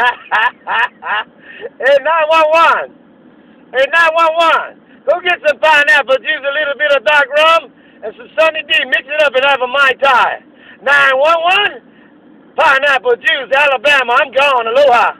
hey, 911. Hey, 911. Go get some pineapple juice, a little bit of dark rum, and some Sunny D. Mix it up and have a Mai Tai. 911. Pineapple juice, Alabama. I'm gone. Aloha.